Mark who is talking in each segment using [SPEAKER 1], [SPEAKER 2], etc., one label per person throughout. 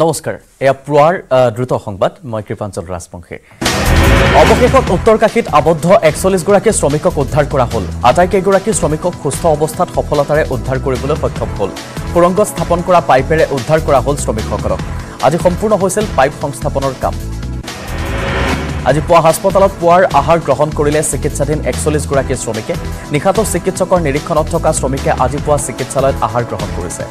[SPEAKER 1] নমস্কাৰ এয়া পুৱাৰ দ্ৰুত সংবাদ মই কৃপাঞ্চল ৰাজবংশী। অৱশেষত উত্তৰ কাশীত আবদ্ধ একচল্লিছগৰাকী শ্ৰমিকক উদ্ধাৰ কৰা হ'ল। আটাইকেইগৰাকী শ্ৰমিকক সুস্থ অৱস্থাত সফলতাৰে উদ্ধাৰ কৰিবলৈ সক্ষম হ'ল। সুৰংগত স্থাপন কৰা পাইপেৰে উদ্ধাৰ কৰা হ'ল শ্ৰমিকসকলক। আজি সম্পূৰ্ণ হৈছিল পাইপ সংস্থাপনৰ কাম। আজি পুৱা হাস্পতালত পুৱাৰ আহাৰ গ্ৰহণ কৰিলে চিকিৎসাধীন একচল্লিছগৰাকী শ্ৰমিকে। নিশাটো চিকিৎসকৰ নিৰীক্ষণত থকা শ্ৰমিকে আজি পুৱা চিকিৎসালয়ত আহাৰ গ্ৰহণ কৰিছে।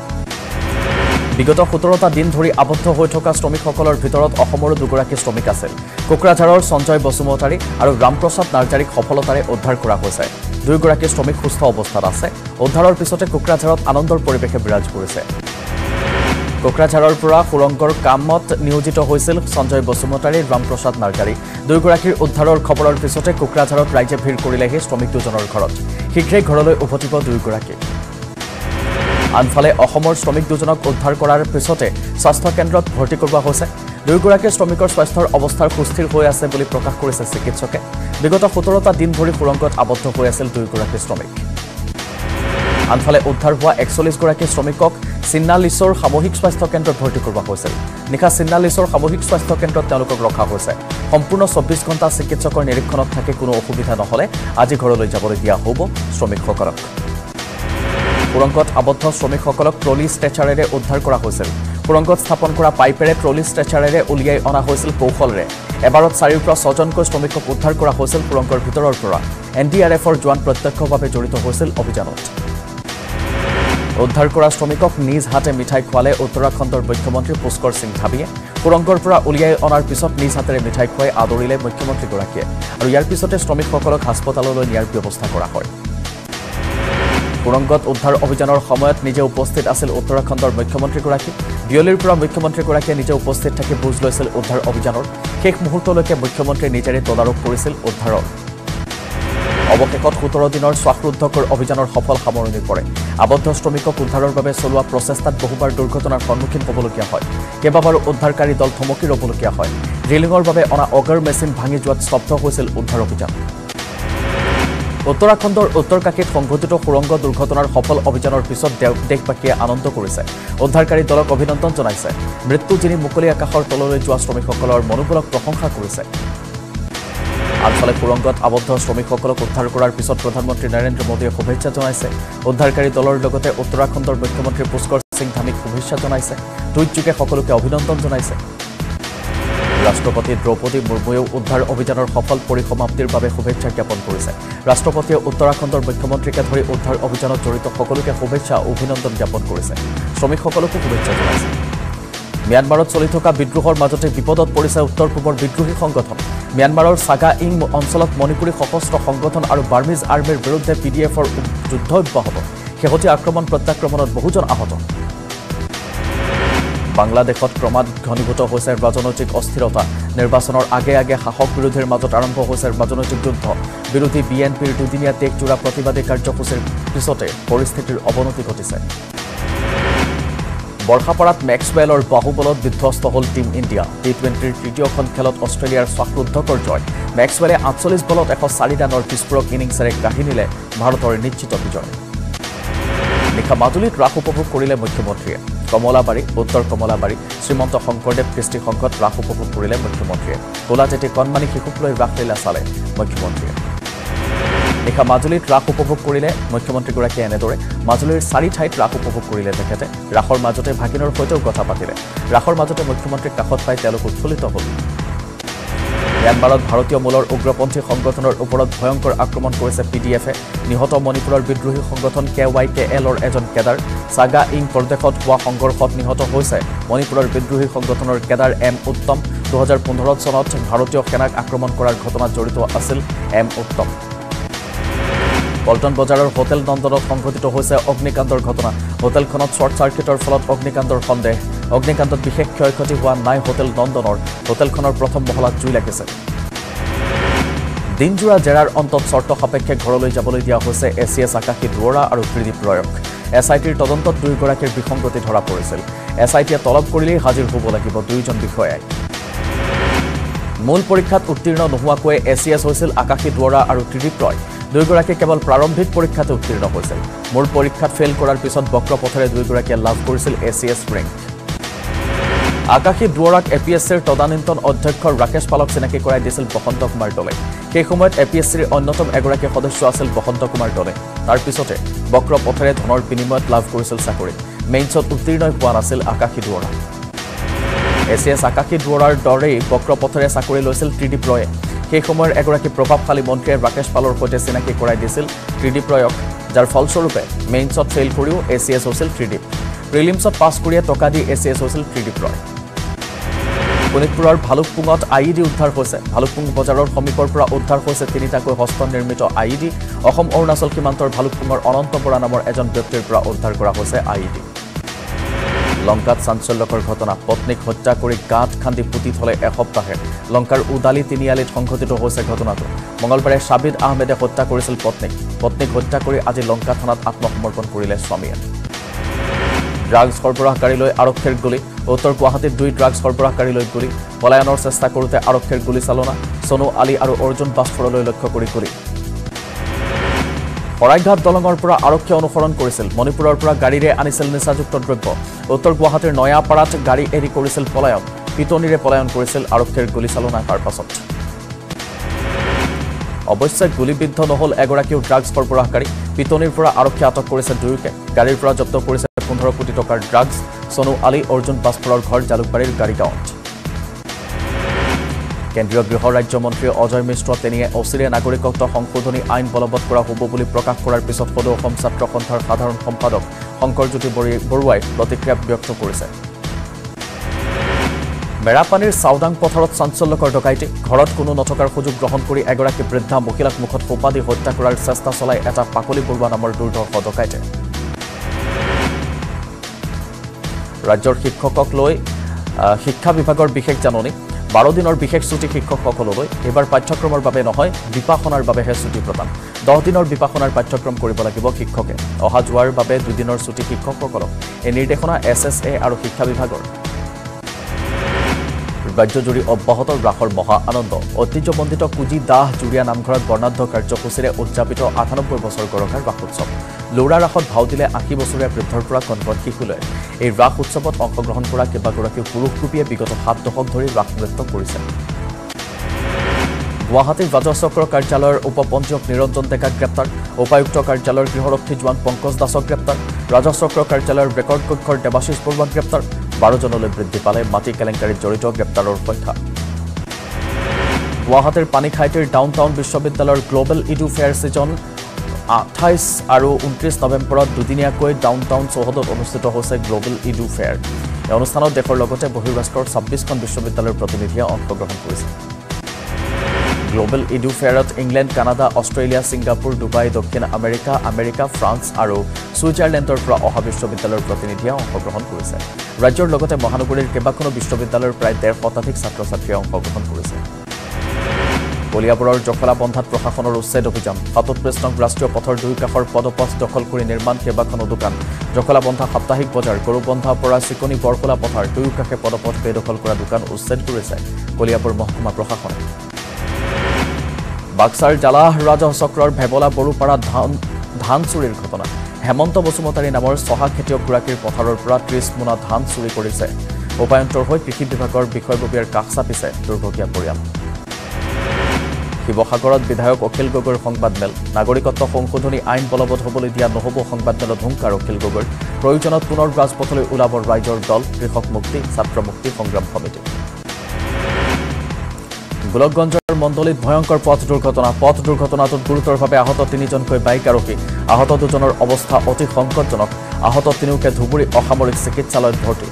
[SPEAKER 1] বিগত সোতৰটা দিন ধৰি আবদ্ধ হৈ থকা শ্ৰমিকসকলৰ ভিতৰত অসমৰো দুগৰাকী শ্ৰমিক আছিল। কোকৰাঝাৰৰ সঞ্জয় বসুমতাৰী আৰু ৰামপ্ৰসাদ নাৰ্জাৰীক সফলতাৰে উদ্ধাৰ কৰা হৈছে। দুয়োগৰাকী শ্ৰমিক সুস্থ অৱস্থাত আছে। উদ্ধাৰৰ পিছতে কোকৰাঝাৰত আনন্দৰ পৰিৱেশে বিৰাজ কৰিছে। কোকৰাঝাৰৰ পৰা সুৰংগৰ কামত নিয়োজিত হৈছিল সঞ্জয় বসুমতাৰী ৰামপ্ৰসাদ নাৰ্জাৰী। দুয়োগৰাকীৰ উদ্ধাৰৰ খবৰৰ পিছতে কোকৰাঝাৰত ৰাইজে ভিৰ কৰিলেহি শ্ৰমিক দুজনৰ ঘৰত। শীঘ্ৰেই ঘৰলৈ উভতিব দুয়োগৰাকী। আনফালে অসমৰ শ্ৰমিক দুজনক উদ্ধাৰ কৰাৰ পিছতে স্বাস্থ্য কেন্দ্ৰত ভৰ্তি কৰোৱা হৈছে। দুয়োগৰাকী শ্ৰমিকৰ স্বাস্থ্যৰ অৱস্থাৰ সুস্থিৰ হৈ আছে বুলি প্ৰকাশ কৰিছে চিকিৎসকে। বিগত সোতৰটা দিন ধৰি সুৰংগত আবদ্ধ হৈ আছিল দুয়োগৰাকী শ্ৰমিক। আনফালে উদ্ধাৰ হোৱা একচল্লিছগৰাকী শ্ৰমিকক চিন্নালিছৰ সামূহিক স্বাস্থ্য কেন্দ্ৰত ভৰ্তি কৰোৱা হৈছিল। নিশা চিন্নালিছৰ সামূহিক স্বাস্থ্য কেন্দ্ৰত তেওঁলোকক ৰখা হৈছে। সম্পূৰ্ণ চৌব্বিছ ঘণ্টা চিকিৎসকৰ নিৰীক্ষণত থাকি কোনো অসুবিধা নহ'লে আজি ঘৰলৈ যাবলৈ দিয়া হ'ব শ্ৰমিকসকলক। সুৰংগত আবদ্ধ শ্ৰমিকসকলক ট্ৰলি ষ্ট্ৰেচাৰেৰে উদ্ধাৰ কৰা হৈছিল। সুৰংগত স্থাপন কৰা পাইপেৰে ট্ৰলি ষ্ট্ৰেচাৰেৰে উলিয়াই অনা হৈছিল কৌশলেৰে। এবাৰত চাৰিৰ পৰা ছজনকৈ শ্ৰমিকক উদ্ধাৰ কৰা হৈছিল সুৰংগৰ ভিতৰৰ পৰা। এন ডি আৰ এফৰ জোৱান প্ৰত্যক্ষভাৱে জড়িত হৈছিল অভিযানত। উদ্ধাৰ কৰা শ্ৰমিকক নিজ হাতে মিঠাই খোৱালে উত্তৰাখণ্ডৰ মুখ্যমন্ত্ৰী পুষ্কৰ সিং ধাবিয়ে। সুৰংগৰ পৰা উলিয়াই অনাৰ পিছত নিজ হাতেৰে মিঠাই খুৱাই আদৰিলে মুখ্যমন্ত্ৰীগৰাকীয়ে। আৰু ইয়াৰ পিছতে শ্ৰমিকসকলক হাস্পতাললৈ নিয়াৰ ব্যৱস্থা কৰা হয়। সুৰংগত উদ্ধাৰ অভিযানৰ সময়ত নিজে উপস্থিত আছিল উত্তৰাখণ্ডৰ মুখ্যমন্ত্ৰীগৰাকী। বিয়লিৰ পৰা মুখ্যমন্ত্ৰীগৰাকীয়ে নিজে উপস্থিত থাকি বুজ লৈছিল উদ্ধাৰ অভিযানৰ। শেষ মুহূৰ্তলৈকে মুখ্যমন্ত্ৰীয়ে নিজেৰে তদাৰক কৰিছিল উদ্ধাৰৰ। অৱশেষত সোতৰ দিনৰ শ্বাসৰুদ্ধকৰ অভিযানৰ সফল সামৰণি পৰে। আবদ্ধ শ্ৰমিকক উদ্ধাৰৰ বাবে চলোৱা প্ৰচেষ্টাত বহুবাৰ দুৰ্ঘটনাৰ সন্মুখীন হ'বলগীয়া হয়। কেইবাবাৰো উদ্ধাৰকাৰী দল থমকি ৰ'বলগীয়া হয়। ড্ৰিলিঙৰ বাবে অনা অগৰ মেচিন ভাঙি যোৱাত স্তব্ধ হৈছিল উদ্ধাৰ অভিযান। উত্তৰাখণ্ডৰ উত্তৰ কাশীত সংঘটিত সুৰংগ দুৰ্ঘটনাৰ সফল অভিযানৰ পিছত দেশবাসীয়ে আনন্দ কৰিছে। উদ্ধাৰকাৰী দলক অভিনন্দন জনাইছে। মৃত্যু যিনি মুকলি আকাশৰ তললৈ যোৱা শ্ৰমিকসকলৰ মনোবলক প্ৰশংসা কৰিছে। আনফালে সুৰংগত আবদ্ধ শ্ৰমিকসকলক উদ্ধাৰ কৰাৰ পিছত প্ৰধানমন্ত্ৰী নৰেন্দ্ৰ মোদীয়ে শুভেচ্ছা জনাইছে। উদ্ধাৰকাৰী দলৰ লগতে উত্তৰাখণ্ডৰ মুখ্যমন্ত্ৰী পুষ্কৰ সিং ধামীক শুভেচ্ছা জনাইছে। টুইটযোগে সকলোকে অভিনন্দন জনাইছে। ৰাষ্ট্ৰপতি দ্ৰৌপদী মুৰ্মুৱেও উদ্ধাৰ অভিযানৰ সফল পৰিসমাপ্তিৰ বাবে শুভেচ্ছা জ্ঞাপন কৰিছে। ৰাষ্ট্ৰপতিয়ে উত্তৰাখণ্ডৰ মুখ্যমন্ত্ৰীকে ধৰি উদ্ধাৰ অভিযানত জড়িত সকলোকে শুভেচ্ছা অভিনন্দন জ্ঞাপন কৰিছে। শ্ৰমিকসকলকো শুভেচ্ছা জনাইছে। ম্যানমাৰত চলি থকা বিদ্ৰোহৰ মাজতে বিপদত পৰিছে উত্তৰ পূবৰ বিদ্ৰোহী সংগঠন। ম্যানমাৰৰ ছাগা ইং অঞ্চলত মণিপুৰী সশস্ত্ৰ সংগঠন আৰু বাৰ্মিজ আৰ্মীৰ বিৰুদ্ধে পি ডি এফৰ যুদ্ধ অব্যাহত। শেহতীয়া আক্ৰমণ প্ৰত্যাক্ৰমণত বহুজন আহত। বাংলাদেশত ক্ৰমাৎ ঘনীভূত হৈছে ৰাজনৈতিক অস্থিৰতা। নিৰ্বাচনৰ আগে আগে শাসক বিৰোধীৰ মাজত আৰম্ভ হৈছে ৰাজনৈতিক যুদ্ধ। বিৰোধী বি এন পিৰ দুদিনীয়া দেশজোৰা প্ৰতিবাদী কাৰ্যসূচীৰ পিছতে পৰিস্থিতিৰ অৱনতি ঘটিছে। বৰ্ষাপাৰাত মেক্সৱেলৰ বাহুবলত বিধ্বস্ত হ'ল টীম ইণ্ডিয়া। টি টুৱেণ্টিৰ তৃতীয়খন খেলত অষ্ট্ৰেলিয়াৰ শ্বাসৰুদ্ধকৰ জয়। মেক্সৱেলে আঠচল্লিছ বলত এশ চাৰি ৰানৰ বিস্ফোৰক ইনিংছেৰে কাঢ়ি নিলে ভাৰতৰ নিশ্চিত বিজয়। নিশা মাজুলীত ৰাস উপভোগ কৰিলে মুখ্যমন্ত্ৰীয়ে। কমলাবাৰী উত্তৰ কমলাবাৰী শ্ৰীমন্ত শংকৰদেৱ কৃষ্টি সংঘত ৰাস উপভোগ কৰিলে মুখ্যমন্ত্ৰীয়ে। ক'লাজেটি কণমানি শিশুক লৈ ৰাসলীলা চালে মুখ্যমন্ত্ৰীয়ে। নিশা মাজুলীত ৰাস উপভোগ কৰিলে মুখ্যমন্ত্ৰীগৰাকীয়ে এনেদৰে মাজুলীৰ চাৰি ঠাইত ৰাস উপভোগ কৰিলে তেখেতে। ৰাসৰ মাজতে ভাগিনৰ সৈতেও কথা পাতিলে। ৰাসৰ মাজতে মুখ্যমন্ত্ৰীক কাষত পাই তেওঁলোক উৎফুল্লিত হ'ল। ম্যানমাৰত ভাৰতীয় মূলৰ উগ্ৰপন্থী সংগঠনৰ ওপৰত ভয়ংকৰ আক্ৰমণ কৰিছে পি ডি এফে নিহত মণিপুৰৰ বিদ্ৰোহী সংগঠন কে ৱাই কে এলৰ এজন কেডাৰ ছাগা ইং প্ৰদেশত হোৱা সংঘৰ্ষত নিহত হৈছে। মণিপুৰৰ বিদ্ৰোহী সংগঠনৰ কেডাৰ এম উত্তম পোন্ধৰ চনত ভাৰতীয় সেনাক আক্ৰমণ কৰাৰ ঘটনাত জড়িত আছিল এম উত্তম। পল্টন বজাৰৰ হোটেল নন্দনত সংঘটিত হৈছে অগ্নিকাণ্ডৰ ঘটনা। হোটেলখনত শ্বৰ্ট চাৰ্কিটৰ ফলত অগ্নিকাণ্ডৰ সন্দেহ। অগ্নিকাণ্ডত বিশেষ ক্ষয় ক্ষতি হোৱা নাই হোটেল নন্দনৰ হোটেলখনৰ প্ৰথম মহলাত জুই লাগিছে। দিনজোৰা জেৰাৰ অন্তত চৰ্ত সাপেক্ষে ঘৰলৈ যাবলৈ দিয়া হৈছে এ চি এছ আকাশী দুৱৰা আৰু ত্ৰিদীপ ৰয়ক। এছ আই টিৰ তদন্তত দুয়োগৰাকীৰ বিসংগতি ধৰা পৰিছিল। এছ আই টিয়ে তলব কৰিলেই হাজিৰ হ'ব লাগিব দুয়োজন বিষয়াই। মূল পৰীক্ষাত উত্তীৰ্ণ নোহোৱাকৈয়ে এ চি এছ হৈছিল আকাশী দুৱৰা আৰু ত্ৰিদীপ ৰয়। দুয়োগৰাকী কেৱল প্ৰাৰম্ভিক পৰীক্ষাতে উত্তীৰ্ণ হৈছিল। মূল পৰীক্ষাত ফেইল কৰাৰ পিছত বক্ৰ পথেৰে দুয়োগৰাকীয়ে লাভ কৰিছিল এ চি এছ ৰেংক। আকাশী দুৱৰাক এ পি এছ চিৰ তদানীন্তন অধ্যক্ষ ৰাকেশ পালক চিনাকি কৰাই দিছিল বসন্ত কুমাৰ দলে। সেই সময়ত এ পি এছ চিৰ অন্যতম এগৰাকী সদস্য আছিল বসন্ত কুমাৰ দলে। তাৰ পিছতে বক্ৰ পথেৰে ধনৰ বিনিময়ত লাভ কৰিছিল চাকৰি। মেইনছত উত্তীৰ্ণই হোৱা নাছিল আকাশী দুৱৰা এ চি এছ আকাশী দুৱৰাৰ দৰেই বক্ৰ পথেৰে চাকৰি লৈছিল ত্ৰিদীপ ৰয়ে। সেই সময়ৰ এগৰাকী প্ৰভাৱশালী মন্ত্ৰীয়ে ৰাকেশ পালৰ সৈতে চিনাকি কৰাই দিছিল ত্ৰিদীপ ৰয়ক যাৰ ফলস্বৰূপে মেইনছত ফেইল কৰিও এ চি এছ হৈছিল ত্ৰিদীপ। প্ৰিলিমছত পাছ কৰিয়ে টকা দি এ চি এছ হৈছিল ত্ৰিদীপ ৰয়। শোণিতপুৰৰ ভালুকপুঙত আই ই ডি উদ্ধাৰ হৈছে। ভালুকপুং বজাৰৰ সমীপৰ পৰা উদ্ধাৰ হৈছে তিনিটাকৈ হস্ত নিৰ্মিত I E D. Assam Arunachal সীমান্তৰ ভালুকপুঙৰ অনন্ত বৰা নামৰ এজন ব্যক্তিৰ পৰা উদ্ধাৰ কৰা হৈছে আই ই ডি। লংকাত চাঞ্চল্যকৰ ঘটনা। পত্নীক হত্যা কৰি গাঁত খান্দি পুতি থলে এসপ্তাহে। লংকাৰ উদালি তিনিআলিত সংঘটিত হৈছে ঘটনাটো। মঙলবাৰে ছাবিদ আহমেদে হত্যা কৰিছিল পত্নীক। পত্নীক হত্যা কৰি আজি লংকা থানাত আত্মসমৰ্পণ কৰিলে স্বামীয়ে। ড্ৰাগছ সৰবৰাহকাৰীলৈ আৰক্ষীৰ গুলী উত্তৰ গুৱাহাটীত দুই ড্ৰাগছ সৰবৰাহকাৰীলৈ গুলী পলায়নৰ চেষ্টা কৰোঁতে আৰক্ষীৰ গুলীচালনা চনু আলী আৰু অৰ্জুন বাস্ফৰলৈ লক্ষ্য কৰি গুলী। শৰাইঘাট দলঙৰ পৰা আৰক্ষীয়ে অনুসৰণ কৰিছিল। মণিপুৰৰ পৰা গাড়ীৰে আনিছিল নিচাযুক্ত দ্ৰব্য। উত্তৰ গুৱাহাটীৰ নয়াপাৰাত গাড়ী এৰি কৰিছিল পলায়ন। পিটনিৰে পলায়ন কৰিছিল আৰক্ষীৰ গুলীচালনা তাৰ পাছত। অৱশ্যে গুলীবিদ্ধ নহল এগৰাকীও ড্ৰাগছ সৰবৰাহকাৰী পিটনিৰ পৰা আৰক্ষীয়ে আটক কৰিছে দুয়োকে। গাড়ীৰ পৰা জব্দ কৰিছে পোন্ধৰ কোটি টকাৰ ড্ৰাগছ চনু আলী অৰ্জুন বাস্ফৰৰ ঘৰ জালুকবাৰীৰ গাড়ীগাঁৱত কেন্দ্ৰীয় গৃহ ৰাজ্যমন্ত্ৰী অজয় মিশ্ৰ তেনিয়ে অচিৰে নাগৰিকত্ব সংশোধনী আইন বলবৎ কৰা হ'ব বুলি প্ৰকাশ কৰাৰ পিছত সদৌ অসম ছাত্ৰ সন্থাৰ সাধাৰণ সম্পাদক শংকৰজ্যোতি বৰুৱাই প্ৰতিক্ৰিয়া ব্যক্ত কৰিছে। মেৰাপানীৰ চাওদাং পথাৰত চাঞ্চল্যকৰ ডকাইতি ঘৰত কোনো নথকাৰ সুযোগ গ্ৰহণ কৰি এগৰাকী বৃদ্ধা মহিলাক মুখত সোপা দি হত্যা কৰাৰ চেষ্টা চলাই এটা পাকলি বৰুৱা নামৰ দুৰ্ধৰ্ষ ডকাইতে। ৰাজ্যৰ শিক্ষকক লৈ শিক্ষা বিভাগৰ বিশেষ জাননী বাৰ দিনৰ বিশেষ ছুটী শিক্ষকসকললৈ এইবাৰ পাঠ্যক্ৰমৰ বাবে নহয় বিপাসনাৰ বাবেহে ছুটী প্ৰদান। দহ দিনৰ বিপাসনাৰ পাঠ্যক্ৰম কৰিব লাগিব শিক্ষকে। অহা যোৱাৰ বাবে দুদিনৰ ছুটী শিক্ষকসকলক। এই নিৰ্দেশনা এছ এছ এ আৰু শিক্ষা বিভাগৰ। ৰাজ্যজুৰি অব্যাহত ৰাসৰ মহা আনন্দ। ঐতিহ্যমণ্ডিত কুজি দাহ জুৰীয়া নামঘৰত বৰ্ণাঢ্য কাৰ্যসূচীৰে উদযাপিত আঠানব্বৈ বছৰ গৰকাৰ ৰাস উৎসৱ লৌৰা ৰাসত ভাও দিলে আশী বছৰীয়া বৃদ্ধৰ পৰা কণ কণ শিশুলৈ। এই ৰাস উৎসৱত অংশগ্ৰহণ কৰা কেইবাগৰাকী পুৰুষ গোপীয়ে বিগত সাত দশক ধৰি ৰাস নৃত্য কৰিছে। গুৱাহাটীৰ ৰাজচক্ৰ কাৰ্যালয়ৰ উপ পঞ্জীয়ক নিৰঞ্জন ডেকা গ্ৰেপ্তাৰ। উপায়ুক্ত কাৰ্যালয়ৰ গৃহৰক্ষী জোৱান পংকজ দাসক গ্ৰেপ্তাৰ। ৰাজচক্ৰ কাৰ্যালয়ৰ ৰেকৰ্ড কক্ষৰ দেৱাশীষ বৰুৱাক গ্ৰেপ্তাৰ। বাৰজনলৈ বৃদ্ধি পালে মাটি কেলেংকাৰীত জড়িত গ্ৰেপ্তাৰৰ সংখ্যা গুৱাহাটীৰ পানীখাইটিৰ ডাউন টাউন বিশ্ববিদ্যালয়ৰ গ্ল'বেল ইডু ফেয়াৰ ছিজন আঠাইছ আৰু ঊনত্ৰিছ নৱেম্বৰত দুদিনীয়াকৈ ডাউন টাউন চৌহদত অনুষ্ঠিত হৈছে গ্ল'বেল ইডু ফেয়াৰ এই অনুষ্ঠানত দেশৰ লগতে বহিৰাষ্ট্ৰৰ ছাব্বিছখন বিশ্ববিদ্যালয়ৰ প্ৰতিনিধিয়ে অংশগ্ৰহণ কৰিছে। Global edu ফেয়াৰত England Canada Australia Singapore Dubai দক্ষিণ আমেৰিকা আমেৰিকা ফ্ৰান্স আৰু ছুইজাৰলেণ্ডৰ পৰা অহা বিশ্ববিদ্যালয়ৰ প্ৰতিনিধিয়ে অংশগ্ৰহণ কৰিছে। ৰাজ্যৰ লগতে মহানগৰীৰ কেইবাখনো বিশ্ববিদ্যালয়ৰ প্ৰায় ডেৰ শতাধিক ছাত্ৰ ছাত্ৰীয়ে অংশগ্ৰহণ কৰিছে। কলিয়াবৰৰ জখলাবন্ধাত প্ৰশাসনৰ উচ্ছেদ অভিযান। সাতত্ৰিছ নং ৰাষ্ট্ৰীয় পথৰ দুই কাষৰ পদপথ দখল কৰি নিৰ্মাণ কেইবাখনো দোকান। জখলাবন্ধা সাপ্তাহিক বজাৰ গৰুবন্ধাৰ পৰা চিকনি বৰকলা পথাৰ দুয়োকাষে পদপথ বেদখল কৰা দোকান উচ্ছেদ কৰিছে কলিয়াবৰ মহকুমা প্ৰশাসনে। বাক্সাৰ জালাহ ৰাজহ চক্ৰৰ ভেবলা বড়োপাৰাত ধান ধান চুৰিৰ ঘটনা। হেমন্ত বসুমতাৰী নামৰ চহা খেতিয়কগৰাকীৰ পথাৰৰ পৰা ত্ৰিছ মোনা ধান চুৰি কৰিছে। উপায়ন্তৰ হৈ কৃষি বিভাগৰ বিষয়ববীয়াৰ কাষ চাপিছে দুৰ্ভগীয়া পৰিয়াল। শিৱসাগৰত বিধায়ক অখিল গগৈৰ সংবাদমেল নাগৰিকত্ব সংশোধনী আইন বলবৎ হ'বলৈ দিয়া নহ'ব সংবাদমেলত হুংকাৰ অখিল গগৈৰ। প্ৰয়োজনত পুনৰ ৰাজপথলৈ ওলাব ৰাইজৰ দল কৃষক মুক্তি ছাত্ৰ মুক্তি সংগ্ৰাম সমিতি। গোলকগঞ্জৰ মণ্ডলীত ভয়ংকৰ পথ দুৰ্ঘটনা। পথ দুৰ্ঘটনাটোত গুৰুতৰভাৱে আহত তিনিজনকৈ বাইক আৰোহী আহত দুজনৰ অৱস্থা অতি সংকটজনক। আহত তিনিওকে ধুবুৰী অসামৰিক চিকিৎসালয়ত ভৰ্তি।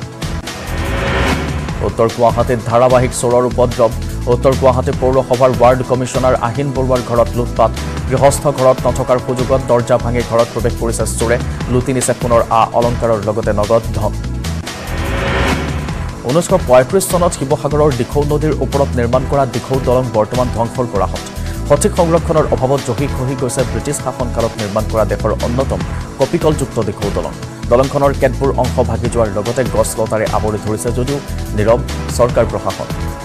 [SPEAKER 1] উত্তৰ গুৱাহাটীত ধাৰাবাহিক চোৰৰ উপদ্ৰৱ। উত্তৰ গুৱাহাটী পৌৰসভাৰ ৱাৰ্ড কমিছনাৰ আহিন বৰুৱাৰ ঘৰত লুটপাট। গৃহস্থ ঘৰত নথকাৰ সুযোগত দৰ্জা ভাঙি ঘৰত প্ৰৱেশ কৰিছে চোৰে। লুটি নিছে সোণৰ আ অলংকাৰৰ লগতে নগদ ধন। ঊনৈছশ পঁয়ত্ৰিছ চনত শিৱসাগৰৰ দিখৌ নদীৰ ওপৰত নিৰ্মাণ কৰা দিখৌ দলং বৰ্তমান ধ্বংসৰ কৰা হ'ল সঠিক সংৰক্ষণৰ অভাৱত জহি খহি গৈছে ব্ৰিটিছ শাসনকালত নিৰ্মাণ কৰা দেশৰ অন্যতম কপিকলযুক্ত দিখৌ দলং। দলংখনৰ কেতবোৰ অংশ ভাগি যোৱাৰ লগতে গছ লতাৰে আৱৰি ধৰিছে যদিও নীৰৱ চৰকাৰ প্ৰশাসন।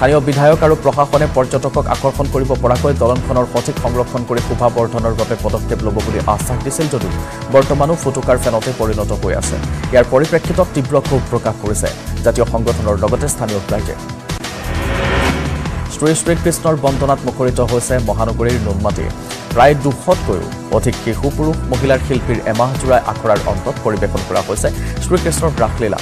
[SPEAKER 1] স্থানীয় বিধায়ক আৰু প্ৰশাসনে পৰ্যটকক আকৰ্ষণ কৰিব পৰাকৈ দলংখনৰ সঠিক সংৰক্ষণ কৰি শোভা বৰ্ধনৰ বাবে পদক্ষেপ ল'ব বুলি আশ্বাস দিছিল যদিও বৰ্তমানো ফুটুকাৰ ফেনতে পৰিণত হৈ আছে। ইয়াৰ পৰিপ্ৰেক্ষিতত তীব্ৰ ক্ষোভ প্ৰকাশ কৰিছে। জাতীয় সংগঠনৰ লগতে স্থানীয় ৰাইজে। শ্ৰী শ্ৰীকৃষ্ণৰ বন্দনাত মুখৰিত হৈছে মহানগৰীৰ নুনমাটি। প্ৰায় দুশতকৈও অধিক শিশু পুৰুষ মহিলাৰ শিল্পীৰ এমাহজোৰা আখৰাৰ অন্তত পৰিৱেশন কৰা হৈছে শ্ৰীকৃষ্ণৰ ৰাসলীলা।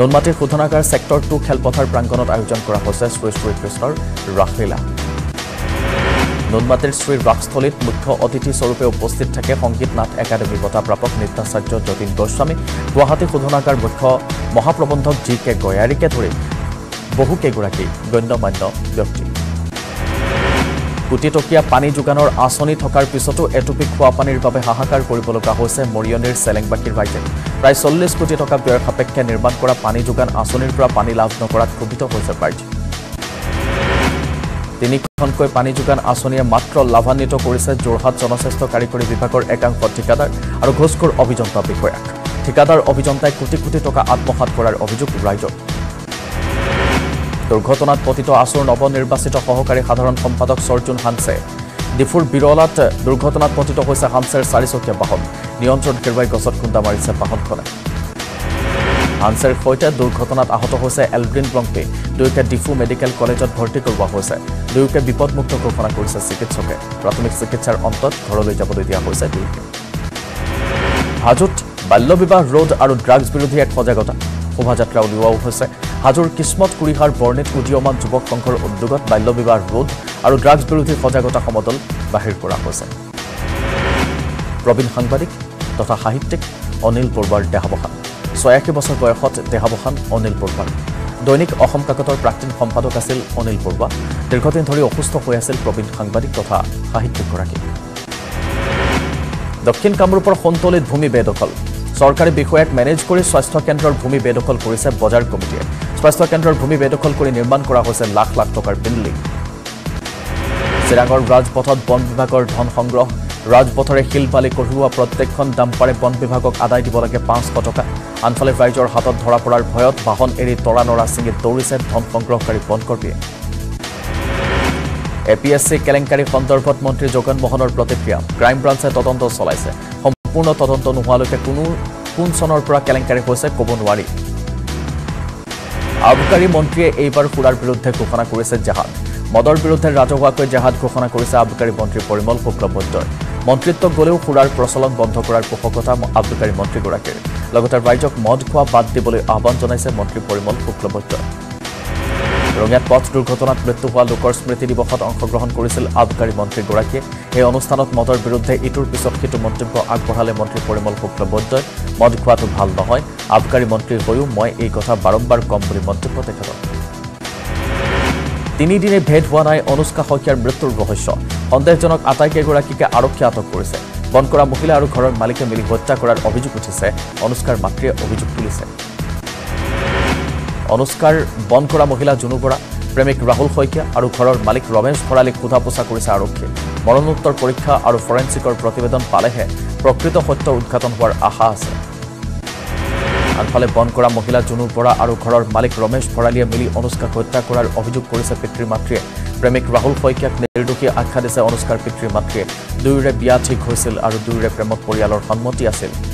[SPEAKER 1] নুনমাটিৰ শোধনাগাৰ ছেক্টৰ টু খেলপথাৰ প্ৰাংগণত আয়োজন কৰা হৈছে শ্ৰী শ্ৰীকৃষ্ণৰ ৰাসলীলা। নুনমাটিৰ শ্ৰী ৰাসস্থলীত মুখ্য অতিথি স্বৰূপে উপস্থিত থাকে সংগীত নাট একাডেমী বঁটাপ্ৰাপক নৃত্যাচাৰ্য যতীন গোস্বামী। গুৱাহাটী শোধনাগাৰ মুখ্য মহাপ্ৰবন্ধক জি কে গয়াৰীকে ধৰি বহুকেইগৰাকী গণ্যমান্য ব্যক্তি। কোটিটকীয়া পানী যোগানৰ আঁচনি থকাৰ পিছতো এটুপি খোৱাপানীৰ বাবে হাহাকাৰ কৰিব লগা হৈছে মৰিয়নিৰ চেলেংবাকীৰ ৰাইজে। প্ৰায় চল্লিছ কোটি টকা ব্যয় সাপেক্ষে নিৰ্মাণ কৰা পানী যোগান আঁচনিৰ পৰা পানী লাভ নকৰাত ক্ষোভিত হৈছে ৰাইজ তিনিখনকৈ পানী যোগান আঁচনিয়ে মাত্ৰ লাভান্বিত কৰিছে যোৰহাট জনস্বাস্থ্য কাৰিকৰী বিভাগৰ একাংশ ঠিকাদাৰ আৰু ঘোষখোৰ অভিযন্তা বিষয়াক। ঠিকাদাৰ অভিযন্তাই কোটি কোটি টকা আত্মসাত কৰাৰ অভিযোগ ৰাইজৰ দুৰ্ঘটনাত পতিত আছুৰ নৱনিৰ্বাচিত সহকাৰী সাধাৰণ সম্পাদক সৰ্জুন হানছে। ডিফুৰ বিৰলাত দুৰ্ঘটনাত পতিত হৈছে হানছেৰ চাৰিচকীয়া বাহন। নিয়ন্ত্ৰণ হেৰুৱাই গছত খুন্দা মাৰিছে বাহনখনে। হানছেৰ সৈতে দুৰ্ঘটনাত আহত হৈছে এলগ্ৰিন ব্লংপে দুয়োকে ডিফু মেডিকেল কলেজত ভৰ্তি কৰোৱা হৈছে। দুয়োকে বিপদমুক্ত ঘোষণা কৰিছে চিকিৎসকে। প্ৰাথমিক চিকিৎসাৰ অন্তত ঘৰলৈ যাবলৈ দিয়া হৈছে দুয়োকে। হাজোত বাল্যবিবাহ ৰোধ আৰু ড্ৰাগছ বিৰোধী এক সজাগতা। শোভাযাত্ৰা উলিওৱাও হৈছে। হাজোৰ কিসমত কুৰিহাৰ বৰ্ণিত উদীয়মান যুৱক সংঘৰ উদ্যোগত বাল্যবিবাহ ৰোধ আৰু ড্ৰাগছ বিৰোধী সজাগতা সমদল বাহিৰ কৰা হৈছে। প্ৰবীণ সাংবাদিক তথা সাহিত্যিক অনিল বৰুৱাৰ দেহাৱসান। ছয়াশী বছৰ বয়সত দেহাৱসান অনিল বৰুৱাৰ দৈনিক অসম কাকতৰ প্ৰাক্তন সম্পাদক আছিল অনিল বৰুৱা দীৰ্ঘদিন ধৰি অসুস্থ হৈ আছিল প্ৰবীণ সাংবাদিক তথা সাহিত্যিকগৰাকী। দক্ষিণ কামৰূপৰ সন্তলিত ভূমি বেদখল। চৰকাৰী বিষয়াক মেনেজ কৰি স্বাস্থ্য কেন্দ্ৰৰ ভূমি বেদখল কৰিছে বজাৰ কমিটিয়ে। স্বাস্থ্য কেন্দ্ৰৰ ভূমি বেদখল কৰি নিৰ্মাণ কৰা হৈছে লাখ লাখ টকাৰ বিল্ডিং। চিৰাঙৰ ৰাজপথত বন বিভাগৰ ধন সংগ্ৰহ ৰাজপথৰে শিল বালি কঢ়িওৱা প্ৰত্যেকখন ডাম্পাৰে বন বিভাগক আদায় দিব লাগে পাঁচশ টকা। আনফালে ৰাইজৰ হাতত ধৰা পৰাৰ ভয়ত বাহন এৰি তৰা নৰা ছিঙি দৌৰিছে ধন সংগ্ৰহকাৰী বনকৰ্মীয়ে। এ পি এছ চি কেলেংকাৰী সন্দৰ্ভত মন্ত্ৰী জগন মোহনৰ প্ৰতিক্ৰিয়া। ক্ৰাইম ব্ৰাঞ্চে তদন্ত চলাইছে। সম্পূৰ্ণ তদন্ত নোহোৱালৈকে কোনো কোন চনৰ পৰা কেলেংকাৰী হৈছে ক'ব নোৱাৰি। আবকাৰী মন্ত্ৰীয়ে এইবাৰ সুৰাৰ বিৰুদ্ধে ঘোষণা কৰিছে জেহাদ মদৰ বিৰুদ্ধে ৰাজহুৱাকৈ জেহাদ ঘোষণা কৰিছে আবকাৰী মন্ত্ৰী পৰিমল শুক্লবৈদ্যই মন্ত্ৰিত্ব গ'লেও সুৰাৰ প্ৰচলন বন্ধ কৰাৰ পোষকতা আবকাৰী মন্ত্ৰীগৰাকীৰ। লগতে ৰাইজক মদ খোৱা বাদ দিবলৈ আহ্বান জনাইছে মন্ত্ৰী পৰিমল শুক্লবৈদ্যই ৰঙিয়াত পথ দুৰ্ঘটনাত মৃত্যু হোৱা লোকৰ স্মৃতি দিৱসত অংশগ্ৰহণ কৰিছিল আবকাৰী মন্ত্ৰীগৰাকীয়ে। এই অনুষ্ঠানত মদৰ বিৰুদ্ধে ইটোৰ পিছত সিটো মন্তব্য আগবঢ়ালে মন্ত্ৰী পৰিমল শুক্লবৈদ্যই মদ খোৱাটো ভাল নহয় আবকাৰী মন্ত্ৰীৰ হৈও মই এই কথা বাৰম্বাৰ কম বুলি মন্তব্য তেখেতৰ তিনিদিনে ভেদ হোৱা নাই অনুষ্কা শইকীয়াৰ মৃত্যুৰ ৰহস্য। সন্দেহজনক আটাইকেইগৰাকীকে আৰক্ষীয়ে আটক কৰিছে। বন্ধ কৰা মহিলা আৰু ঘৰৰ মালিকে মিলি হত্যা কৰাৰ অভিযোগ উঠিছে। অনুষ্কাৰ মাতৃয়ে অভিযোগ তুলিছে। অনুষ্কাৰ বন্ধ কৰা মহিলা জুনু বৰা প্ৰেমিক ৰাহুল শইকীয়া আৰু ঘৰৰ মালিক ৰমেশ ভৰালীক সোধা পোছা কৰিছে আৰক্ষীয়ে। মৰণোত্তৰ পৰীক্ষা আৰু ফৰেঞ্চিকৰ প্ৰতিবেদন পালেহে প্ৰকৃত সত্য উদঘাটন হোৱাৰ আশা আছে। আনফালে বন্ধ কৰা মহিলা জুনু বৰা আৰু ঘৰৰ মালিক ৰমেশ ভৰালীয়ে মিলি অনুষ্কাক হত্যা কৰাৰ অভিযোগ কৰিছে পিতৃ মাতৃয়ে প্ৰেমিক ৰাহুল শইকীয়াক নিৰ্দোষী আখ্যা দিছে অনুষ্কাৰ পিতৃ মাতৃয়ে দুয়োৰে বিয়া ঠিক হৈছিল আৰু দুয়োৰে প্ৰেমত পৰিয়ালৰ সন্মতি আছিল।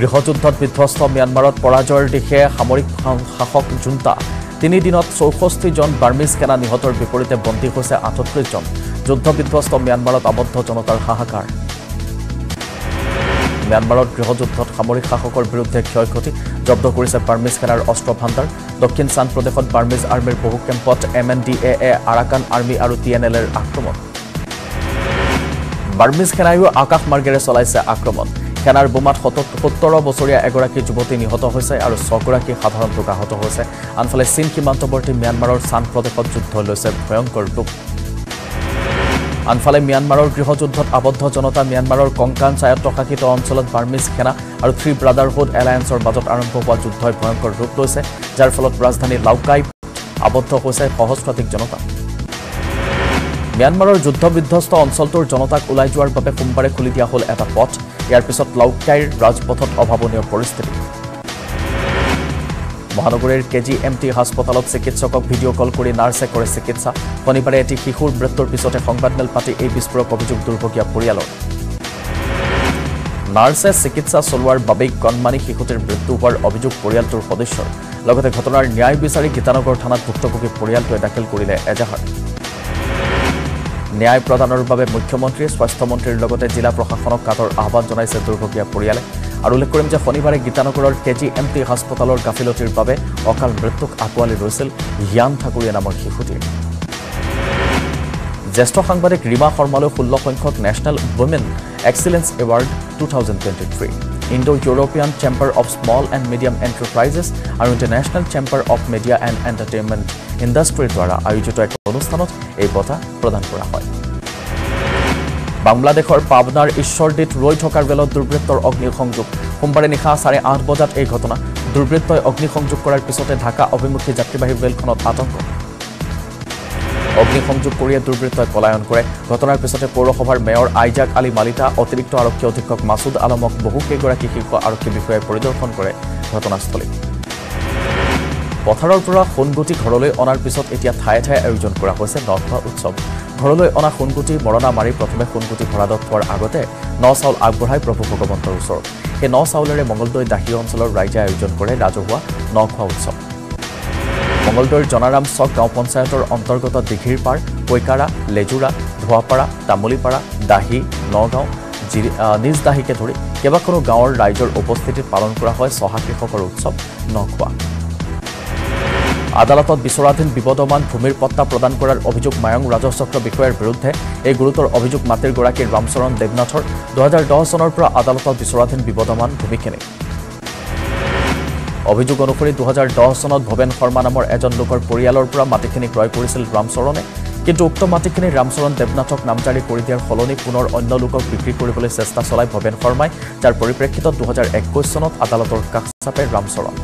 [SPEAKER 1] গৃহযুদ্ধত বিধ্বস্ত ম্যানমাৰত পৰাজয়ৰ দিশে সামৰিক শাসক জুণ্টা তিনিদিনত চৌষষ্ঠিজন বাৰ্মিজ সেনা নিহতৰ বিপৰীতে বন্দী হৈছে আঠত্ৰিছজন যুদ্ধ বিধ্বস্ত ম্যানমাৰত আবদ্ধ জনতাৰ হাহাকাৰ। ম্যানমাৰত গৃহযুদ্ধত সামৰিক শাসকৰ বিৰুদ্ধে ক্ষয় ক্ষতি জব্দ কৰিছে বাৰ্মিজ সেনাৰ অস্ত্ৰ ভাণ্ডাৰ। দক্ষিণ চান প্ৰদেশত বাৰ্মিজ আৰ্মীৰ বহু কেম্পত M N D A A Arakan Army আৰু টি এন এলৰ আক্ৰমণ। বাৰ্মিজ সেনায়ো আকাশমাৰ্গেৰে চলাইছে আক্ৰমণ। সেনাৰ বোমাত সত্তৰ বছৰীয়া এগৰাকী যুৱতী নিহত হৈছে আৰু ছগৰাকী সাধাৰণ লোক আহত হৈছে। আনফালে চীন সীমান্তৱৰ্তী ম্যানমাৰৰ চান প্ৰদেশত যুদ্ধ লৈছে ভয়ংকৰ ৰূপ আনফালে ম্যানমাৰৰ গৃহযুদ্ধত আবদ্ধ জনতা ম্যানমাৰৰ কংকান স্বায়ত্তশাসিত অঞ্চলত বাৰ্মিজ সেনা আৰু থ্ৰী ব্ৰাদাৰহুড এলায়েন্সৰ মাজত আৰম্ভ হোৱা যুদ্ধই ভয়ংকৰ ৰূপ লৈছে যাৰ ফলত ৰাজধানী লাউকাই আবদ্ধ হৈছে সহস্ৰাধিক জনতা। ম্যানমাৰৰ যুদ্ধ বিধ্বস্ত অঞ্চলটোৰ জনতাক ওলাই যোৱাৰ বাবে সোমবাৰে খুলি দিয়া হ'ল এটা পথ। ইয়াৰ পিছত লাউকাইৰ ৰাজপথত অভাৱনীয় পৰিস্থিতি। মহানগৰীৰ কে জি এম টি হাস্পতালত চিকিৎসকক ভিডিঅ' কল কৰি নাৰ্ছে কৰে চিকিৎসা। শনিবাৰে এটি শিশুৰ মৃত্যুৰ পিছতে সংবাদমেল পাতি এই বিস্ফোৰক অভিযোগ দুৰ্ভগীয়া পৰিয়ালৰ। নাৰ্ছে চিকিৎসা চলোৱাৰ বাবেই কণমানি শিশুটিৰ মৃত্যু হোৱাৰ অভিযোগ পৰিয়ালটোৰ সদস্যৰ লগতে ঘটনাৰ ন্যায় বিচাৰি গীতানগৰ থানাত ভুক্তভোগী পৰিয়ালটোৱে দাখিল কৰিলে এজাহাৰ। ন্যায় প্ৰদানৰ বাবে মুখ্যমন্ত্ৰীয়ে স্বাস্থ্যমন্ত্ৰীৰ লগতে জিলা প্ৰশাসনক কাটৰ আহ্বান জনাইছে দুৰ্ভগীয়া পৰিয়ালে। আৰু উল্লেখ কৰিম যে শনিবাৰে গীতানগৰৰ কে জি এম টি হাস্পতালৰ গাফিলতিৰ বাবে অকাল মৃত্যুক আঁকোৱালি ৰৈছিল হিয়ান ঠাকুৰীয়া নামৰ শিশুটিৰ। জ্যেষ্ঠ সাংবাদিক ৰীমা শৰ্মালৈ ষোল্ল সংখ্যক national women excellence award two thousand twenty three. Indo European chamber of small and medium enterprises আৰু international chamber of media and entertainment ইণ্ডাষ্ট্ৰীৰ দ্বাৰা আয়োজিত এক অনুষ্ঠানত এই বঁটা প্ৰদান কৰা হয়। বাংলাদেশৰ পাবনাৰ ঈশ্বৰদীত ৰৈ থকাৰ ৰেলত দুৰ্বৃত্তৰ অগ্নিসংযোগ। সোমবাৰে নিশা চাৰে আঠ বজাত এই ঘটনা। দুৰ্বৃত্তই অগ্নিসংযোগ কৰাৰ পিছতে ঢাকা অভিমুখী যাত্ৰীবাহী ৰেলখনত আতংক অগ্নিসংযোগ কৰিয়ে দুৰ্বৃত্তই পলায়ন কৰে। ঘটনাৰ পিছতে পৌৰসভাৰ মেয়ৰ আইজাক আলী মালিতা অতিৰিক্ত আৰক্ষী অধীক্ষক মাছুদ আলমক বহুকেইগৰাকী শীৰ্ষ আৰক্ষী বিষয়াই পৰিদৰ্শন কৰে ঘটনাস্থলী পথাৰৰ পৰা সোণগুটি ঘৰলৈ অনাৰ পিছত এতিয়া ঠায়ে ঠায়ে আয়োজন কৰা হৈছে নখোৱা উৎসৱ। ঘৰলৈ অনা সোণগুটি মৰণা মাৰি প্ৰথমে সোণগুটি ভঁৰালত থোৱাৰ আগতে ন চাউল আগবঢ়াই প্ৰভু ভগৱন্তৰ ওচৰত। সেই ন চাউলেৰে মঙলদৈ দাসী অঞ্চলৰ ৰাইজে আয়োজন কৰে ৰাজহুৱা নখোৱা উৎসৱ। মঙলদৈৰ জনাৰাম চক গাঁও পঞ্চায়তৰ অন্তৰ্গত দীঘিৰ পাৰ কৈকাৰা লেজুৰা ধোৱাপাৰা তামুলীপাৰা দাহি নগাঁও নিজ দাহিকে ধৰি কেইবাখনো গাঁৱৰ ৰাইজৰ উপস্থিতিত পালন কৰা হয় চহা কৃষকৰ উৎসৱ নখোৱা। আদালতত বিচৰাধীন বিবদমান ভূমিৰ পট্টা প্ৰদান কৰাৰ অভিযোগ মায়ং ৰাজহচক্ৰ বিষয়াৰ বিৰুদ্ধে এই গুৰুতৰ অভিযোগ মাটিৰ গৰাকী ৰামচৰণ দেৱনাথৰ। দুহেজাৰ দহ চনৰ পৰা আদালতত বিচৰাধীন বিবদমান ভূমিখিনি অভিযোগ অনুসৰি দুহেজাৰ দহ চনত ভৱেন শৰ্মা নামৰ এজন লোকৰ পৰিয়ালৰ পৰা মাটিখিনি ক্ৰয় কৰিছিল ৰামচৰণে কিন্তু উক্ত মাটিখিনি ৰামচৰণ দেৱনাথক নামজাৰি কৰি দিয়াৰ সলনি পুনৰ অন্য লোকক বিক্ৰী কৰিবলৈ চেষ্টা চলাই ভৱেন শৰ্মাই যাৰ পৰিপ্ৰেক্ষিতত দুহেজাৰ একৈছ চনত আদালতৰ কাষ চাপে ৰামচৰণ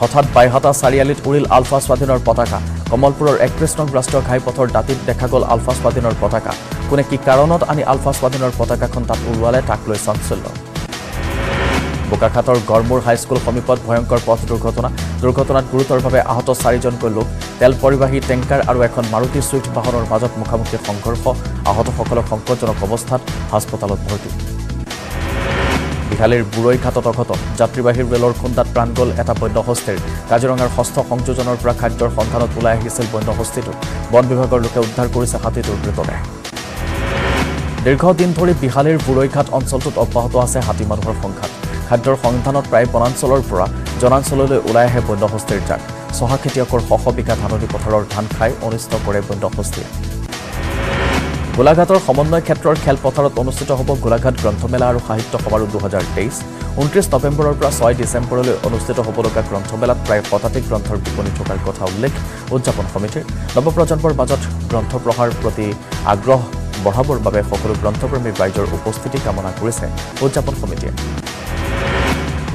[SPEAKER 1] হঠাৎ বাইহাটা চাৰিআলিত উৰিল আলফা স্বাধীনৰ পতাকা। কমলপুৰৰ একত্ৰিছ নং ৰাষ্ট্ৰীয় ঘাইপথৰ দাঁতিত দেখা গ'ল আলফা স্বাধীনৰ পতাকা। কোনে কি কাৰণত আনি আলফা স্বাধীনৰ পতাকাখন তাত উৰুৱালে তাক লৈ চাঞ্চল্য। বোকাখাটৰ গড়মূৰ হাইস্কুল সমীপত ভয়ংকৰ পথ দুৰ্ঘটনা। দুৰ্ঘটনাত গুৰুতৰভাৱে আহত চাৰিজনকৈ লোক তেল পৰিবাহী টেংকাৰ আৰু এখন মাৰুতি ছুইফ্ট বাহনৰ মাজত মুখামুখি সংঘৰ্ষ আহতসকলক সংকটজনক অৱস্থাত হাস্পতালত ভৰ্তি। বিহালীৰ বুৰৈঘাটত অঘটন। যাত্ৰীবাহী ৰেলৰ খুন্দাত প্ৰাণ গ'ল এটা বন্যহস্তীৰ। কাজিৰঙাৰ ষষ্ঠ সংযোজনৰ পৰা খাদ্যৰ সন্ধানত ওলাই আহিছিল বন্যহস্তীটো। বন বিভাগৰ লোকে উদ্ধাৰ কৰিছে হাতীটোৰ মৃতদেহ। দীৰ্ঘদিন ধৰি বিহালীৰ বুৰৈঘাট অঞ্চলটোত অব্যাহত আছে হাতী মানুহৰ সংঘাত। খাদ্যৰ সন্ধানত প্ৰায় বনাঞ্চলৰ পৰা জনাঞ্চললৈ ওলাই আহে বন্যহস্তীৰ জাক। চহা খেতিয়কৰ শ শ বিঘা ধাননি পথাৰৰ ধান খাই অনিষ্ট কৰে বন্যহস্তীয়ে। গোলাঘাটৰ সমন্বয় ক্ষেত্ৰৰ খেলপথাৰত অনুষ্ঠিত হ'ব গোলাঘাট গ্ৰন্থমেলা আৰু সাহিত্য সমাৰোহ দুহেজাৰ তেইছ। ঊনত্ৰিছ নৱেম্বৰৰ পৰা ছয় ডিচেম্বৰলৈ অনুষ্ঠিত হ'বলগা গ্ৰন্থমেলাত প্ৰায় শতাধিক গ্ৰন্থৰ বিপণী থকাৰ কথা উল্লেখ উদযাপন সমিতিৰ। নৱপ্ৰজন্মৰ মাজত গ্ৰন্থ পঢ়াৰ প্ৰতি আগ্ৰহ বঢ়াবৰ বাবে সকলো গ্ৰন্থপ্ৰেমী ৰাইজৰ উপস্থিতি কামনা কৰিছে উদযাপন সমিতিয়ে।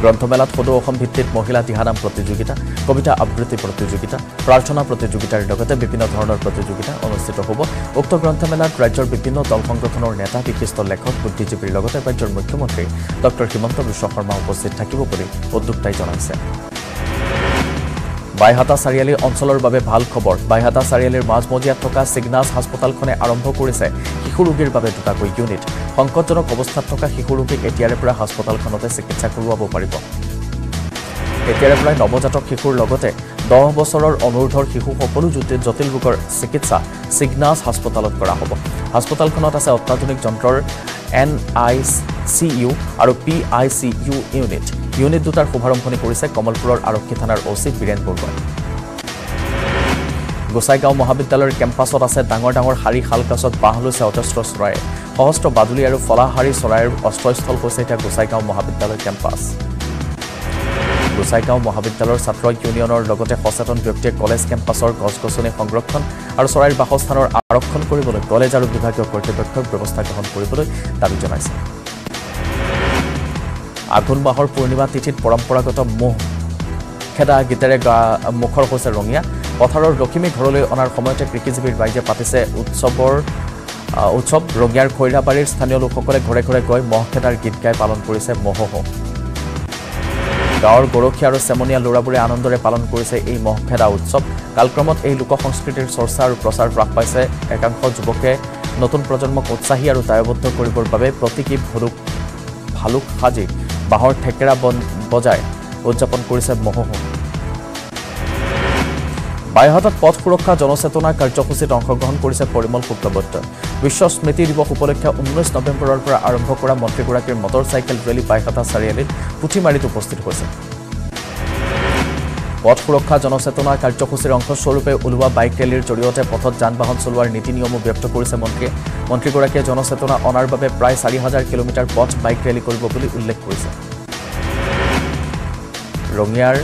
[SPEAKER 1] গ্ৰন্থমেলাত সদৌ অসম ভিত্তিত মহিলা দিহানাম প্ৰতিযোগিতা কবিতা আবৃত্তি প্ৰতিযোগিতা প্ৰাৰ্থনা প্ৰতিযোগিতাৰ লগতে বিভিন্ন ধৰণৰ প্ৰতিযোগিতা অনুষ্ঠিত হ'ব। উক্ত গ্ৰন্থমেলাত ৰাজ্যৰ বিভিন্ন দল সংগঠনৰ নেতা বিশিষ্ট লেখক বুদ্ধিজীৱীৰ লগতে ৰাজ্যৰ মুখ্যমন্ত্ৰী ডঃ হিমন্ত বিশ্ব শৰ্মা উপস্থিত থাকিব বুলি উদ্যোক্তাই জনাইছে। বাইহাটা চাৰিআলি অঞ্চলৰ বাবে ভাল খবৰ। বাইহাটা চাৰিআলিৰ মাজমজিয়াত থকা ছিগনাছ হাস্পতালখনে আৰম্ভ কৰিছে শিশু ৰোগীৰ বাবে দুটাকৈ ইউনিট। সংকটজনক অৱস্থাত থকা শিশু ৰোগীক এতিয়াৰে পৰা হাস্পতালখনতে চিকিৎসা কৰোৱাব পাৰিব। এতিয়াৰে পৰাই নৱজাতক শিশুৰ লগতে দহ বছৰৰ অনুৰ্ধৰ শিশু সকলো জটিল ৰোগৰ চিকিৎসা ছিগনাছ হাস্পতালত কৰা হ'ব। হাস্পতালখনত আছে অত্যাধুনিক যন্ত্ৰৰ এন আই চি ইউ আৰু P I C U unit unit দুটাৰ শুভাৰম্ভণি কৰিছে কমলপুৰৰ আৰক্ষী থানাৰ অ' চি বীৰেন বৰুৱাই। গোসাইগাঁও মহাবিদ্যালয়ৰ কেম্পাছত আছে ডাঙৰ ডাঙৰ শাৰী শালকাছত বাঁহ লৈছে অজস্ৰ চৰায়ে। সহস্ৰ বাদুলি আৰু ফলাহাৰী চৰাইৰ অস্ত্ৰস্থল হৈছে এতিয়া গোসাইগাঁও মহাবিদ্যালয় কেম্পাছ। গোসাইগাঁও মহাবিদ্যালয়ৰ ছাত্ৰ ইউনিয়নৰ লগতে সচেতন ব্যক্তিয়ে কলেজ কেম্পাছৰ গছ গছনি সংৰক্ষণ আৰু চৰাইৰ বাসস্থানৰ আৰক্ষণ কৰিবলৈ কলেজ আৰু বিভাগীয় কৰ্তৃপক্ষক ব্যৱস্থা গ্ৰহণ কৰিবলৈ দাবী জনাইছে। আঘোণ মাহৰ পূৰ্ণিমা তিথিত পৰম্পৰাগত মহ খেদা গীতেৰে মুখৰ হৈছে ৰঙীয়া পথাৰৰ লখিমী ঘৰলৈ অনাৰ সময়তে কৃষিজীৱীৰ ৰাইজে পাতিছে উৎসৱৰ উৎসৱ। ৰঙিয়াৰ খৈৰাবাৰীৰ স্থানীয় লোকসকলে ঘৰে ঘৰে গৈ মহ খেদাৰ গীত গাই পালন কৰিছে মহোহ। গাঁৱৰ গৰখীয়া আৰু চেমনীয়া ল'ৰাবোৰে আনন্দৰে পালন কৰিছে এই মহখেদা উৎসৱ। কালক্ৰমত এই লোক সংস্কৃতিৰ চৰ্চা আৰু প্ৰচাৰ হ্ৰাস পাইছে। একাংশ যুৱকে নতুন প্ৰজন্মক উৎসাহী আৰু দায়বদ্ধ কৰিবৰ বাবে প্ৰতীকী ভলুক ভালুক সাজি বাঁহৰ থেকেৰা বন বজাই উদযাপন কৰিছে মহোহো। বাইহাটত পথ সুৰক্ষা জনচেতনা কাৰ্যসূচীত অংশগ্ৰহণ কৰিছে পৰিমল শুক্লবৈদ্য বিশ্ব স্মৃতি দিৱস উপলক্ষে নৱেম্বৰৰ পৰা আৰম্ভ কৰা মন্ত্ৰীগৰাকীৰ মটৰ চাইকেল ৰেলী বাইহাটা চাৰিআলিত পুথিমাৰীত উপস্থিত হৈছে। পথ সুৰক্ষা জনচেতনা কাৰ্যসূচীৰ অংশস্বৰূপে ওলোৱা বাইক ৰেলীৰ জৰিয়তে পথত যান বাহন চলোৱাৰ নীতি নিয়মো ব্যক্ত কৰিছে মন্ত্ৰীয়ে। মন্ত্ৰীগৰাকীয়ে জনচেতনা অনাৰ বাবে প্ৰায় চাৰি হাজাৰ কিলোমিটাৰ পথ বাইক ৰেলী কৰিব বুলি উল্লেখ কৰিছে। ৰঙিয়াৰ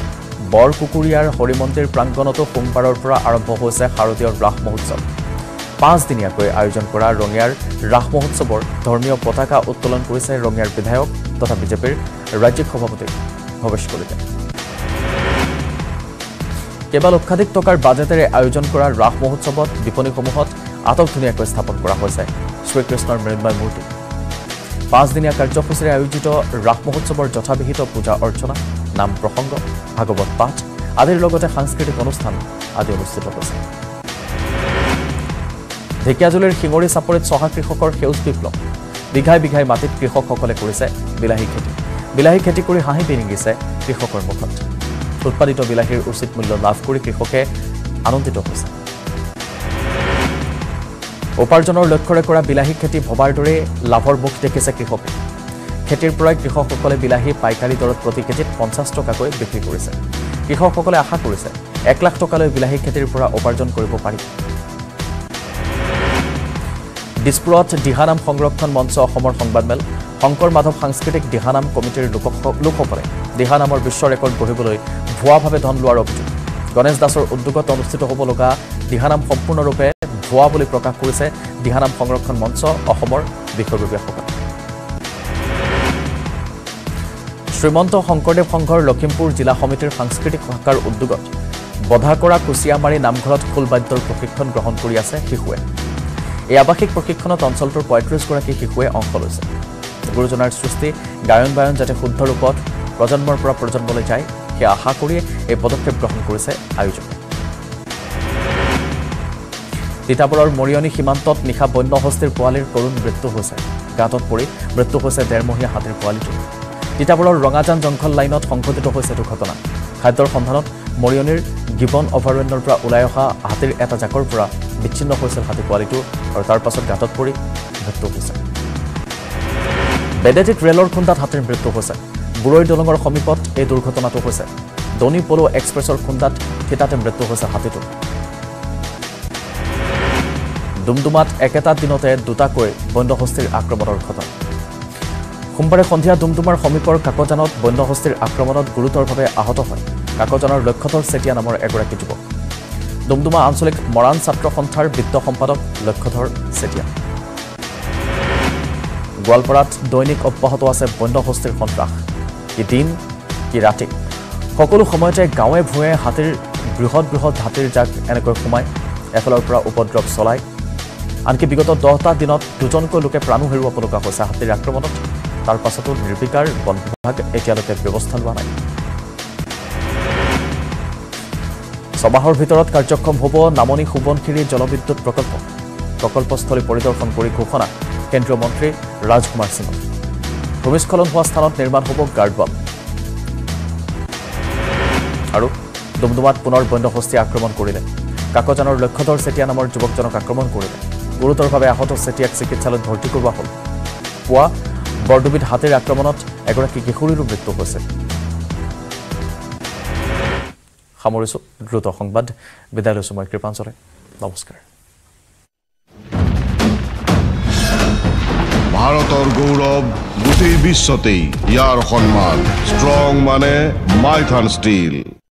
[SPEAKER 1] বৰকুকুৰীয়াৰ হৰিমন্দিৰ প্ৰাংগণতো সোমবাৰৰ পৰা আৰম্ভ হৈছে শাৰদীয় ৰাস মহোৎসৱ। পাঁচদিনীয়াকৈ আয়োজন কৰা ৰঙিয়াৰ ৰাস মহোৎসৱৰ ধৰ্মীয় পতাকা উত্তোলন কৰিছে ৰঙিয়াৰ বিধায়ক তথা বিজেপিৰ ৰাজ্যিক সভাপতি ভৱেশ কলিতাই কেইবা লক্ষাধিক টকাৰ বাজেটেৰে আয়োজন কৰা ৰাস মহোৎসৱত বিপণীসমূহত আটকধুনীয়াকৈ স্থাপন কৰা হৈছে শ্ৰীকৃষ্ণৰ মৃন্ময় মূৰ্তি। পাঁচদিনীয়া কাৰ্যসূচীৰে আয়োজিত ৰাস মহোৎসৱৰ যথাবিহিত পূজা অৰ্চনা নাম প্ৰসংগ ভাগৱত পাঠ আদিৰ লগতে সাংস্কৃতিক অনুষ্ঠান আদি অনুষ্ঠিত হৈছে। ঢেকীয়াজুলিৰ শিঙৰি চাপৰিত চহা কৃষকৰ সেউজ বিপ্লৱ। বিঘাই বিঘাই মাটিত কৃষকসকলে কৰিছে বিলাহী খেতি। বিলাহী খেতি কৰি হাঁহি পিৰিঙিছে কৃষকৰ মুখত। উৎপাদিত বিলাহীৰ উচিত মূল্য লাভ কৰি কৃষকে আনন্দিত হৈছে। উপাৰ্জনৰ লক্ষ্যৰে কৰা বিলাহী খেতি ভবাৰ দৰে লাভৰ মুখ দেখিছে কৃষকে। খেতিৰ পৰাই কৃষকসকলে বিলাহী পাইকাৰী দৰত প্ৰতি কেজিত পঞ্চাছ টকাকৈ বিক্ৰী কৰিছে। কৃষকসকলে আশা কৰিছে এক লাখ টকালৈ বিলাহী খেতিৰ পৰা উপাৰ্জন কৰিব পাৰি। দিছপুৰত দিহানাম সংৰক্ষণ মঞ্চ অসমৰ সংবাদমেল শংকৰ মাধৱ সাংস্কৃতিক দিহানাম কমিটিৰ লোক লোকসকলে দিহানামৰ বিশ্ব ৰেকৰ্ড গঢ়িবলৈ ভুৱাভাৱে ধন লোৱাৰ অভিযোগ। গণেশ দাসৰ উদ্যোগত অনুষ্ঠিত হ'ব লগা দিহানাম সম্পূৰ্ণৰূপে ভুৱা বুলি প্ৰকাশ কৰিছে দিহানাম সংৰক্ষণ মঞ্চ অসমৰ বিষয়ববীয়াসকলে। শ্ৰীমন্ত শংকৰদেৱ সংঘৰ লখিমপুৰ জিলা সমিতিৰ সাংস্কৃতিক শাখাৰ উদ্যোগত বধাকৰা কুচিয়ামাৰী নামঘৰত খোলবাদ্যৰ প্ৰশিক্ষণ গ্ৰহণ কৰি আছে শিশুৱে। এই আৱাসিক প্ৰশিক্ষণত অঞ্চলটোৰ পঁয়ত্ৰিছ শিশুৱে অংশ লৈছে। গুৰুজনাৰ সৃষ্টি গায়ন বায়ন যাতে শুদ্ধ ৰূপত প্ৰজন্মৰ পৰা প্ৰজন্মলৈ যায় সেই আশা কৰিয়ে এই পদক্ষেপ গ্ৰহণ কৰিছে আয়োজকে। তিতাবৰৰ মৰিয়নী সীমান্তত নিশা বন্য হস্তীৰ পোৱালিৰ কৰুণ মৃত্যু হৈছে। গাঁতত পৰি মৃত্যু হৈছে ডেৰমহীয়া হাতীৰ পোৱালিটো। তিতাবৰৰ ৰঙাজান জংঘল লাইনত সংঘটিত হৈছে দুৰ্ঘটনা খাদ্যৰ সন্ধানত মৰিয়নীৰ গিবন অভয়াৰণ্যৰ পৰা ওলাই অহা হাতীৰ এটা জাকৰ পৰা বিচ্ছিন্ন হৈছিল হাতী পোৱালিটো আৰু তাৰ পাছত গাঁতত পৰি মৃত্যু হৈছে। বেডেটিত ৰেলৰ খুন্দাত হাতীৰ মৃত্যু হৈছে। বুৰৈ দলঙৰ সমীপত এই দুৰ্ঘটনাটো হৈছে। দনি পলো এক্সপ্ৰেছৰ খুন্দাত থিতাতে মৃত্যু হৈছে হাতীটো। ডুমডুমাত একেটা দিনতে দুটাকৈ বন্যহস্তীৰ আক্ৰমণৰ ঘটনা। সোমবাৰে সন্ধিয়া ডুমডুমাৰ সমীপৰ কাকজানত বন্যহস্তীৰ আক্ৰমণত গুৰুতৰভাৱে আহত হয়। কাকজানৰ লক্ষ্যধৰ চেতিয়া নামৰ এগৰাকী যুৱক। ডুমডুমা আঞ্চলিক মৰাণ ছাত্ৰ সন্থাৰ বিত্ত সম্পাদক লক্ষ্যধৰ চেতিয়া। গোৱালপাৰাত দৈনিক অব্যাহত আছে বন্যহস্তীৰ সন্ত্ৰাস। কি দিন কি ৰাতি। সকলো সময়তে গাঁৱে ভূঞে হাতীৰ বৃহৎ বৃহৎ হাতীৰ জাক এনেকৈ সোমাই এফালৰ পৰা উপদ্ৰৱ চলায়। আনকি বিগত দহটা দিনত দুজনকৈ লোকে প্ৰাণো হেৰুৱাব লগা হৈছে হাতীৰ আক্ৰমণত। তাৰ পাছতো নিৰ্বিকাৰ বন বিভাগ এতিয়ালৈকে ব্যৱস্থা লোৱা নাই। ছমাহৰ ভিতৰত কাৰ্যক্ষম হ'ব নামনি সোৱণশিৰি জলবিদ্যুৎ প্ৰকল্প। প্ৰকল্পস্থলী পৰিদৰ্শন কৰি ঘোষণা কেন্দ্ৰীয় মন্ত্ৰী ৰাজকুমাৰ সিঙৰ ভূমিস্খলন হোৱা স্থানত নিৰ্মাণ হ'ব গাৰ্ডৱাল আৰু ডুমডুমাত পুনৰ বন্যহস্তীয়ে আক্ৰমণ কৰিলে। কাকজানৰ লক্ষ্যধৰ চেতিয়া নামৰ যুৱকজনক আক্ৰমণ কৰিলে। গুৰুতৰভাৱে আহত চেতিয়াক চিকিৎসালয়ত ভৰ্তি কৰোৱা হ'ল। পুৱা বৰডুবিত হাতীৰ আক্ৰমণত এগৰাকী কিশোৰীৰো মৃত্যু হৈছে।
[SPEAKER 2] ভাৰতৰ গৌৰৱ গোটেই বিশ্বতেই। ইয়াৰ সন্মান ষ্ট্ৰং মানে মাইথান ষ্টীল।